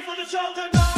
for the children.